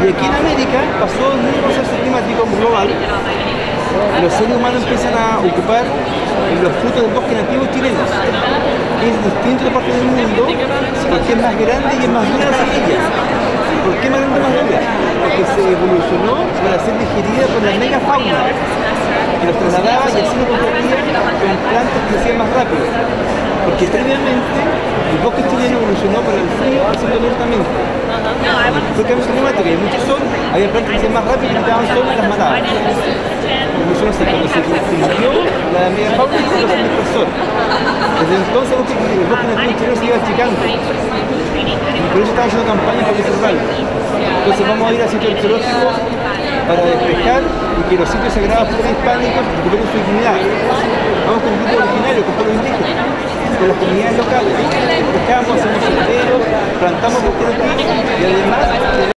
Y aquí en América pasó un proceso climático global. Los seres humanos empiezan a ocupar los frutos del bosque nativo chileno, que es distinto de parte del mundo, porque es más grande y es más dura la semilla. ¿Por qué más grande más dura? Porque se evolucionó para ser digerida por la megafauna, que los trasladaba y así lo convertía con plantas que crecían más rápido. Porque previamente el bosque chileno evolucionó para el frío haciendo lentamente. Fue cambio climático y mucho sol, había plantas que crecían más rápido y daban sol y las mataban. Evolucionó así, cuando se extinguió la media fauna y se el dispersor. Desde entonces el bosque, nativo chileno se iba achicando. Y por eso estamos haciendo campañas para preservarlo. Entonces vamos a ir al sitio arqueológico para despejar y que los sitios sagrados prehispánicos recuperen su dignidad. Con las comunidades locales. Despejamos, hacemos senderos, plantamos bosques y además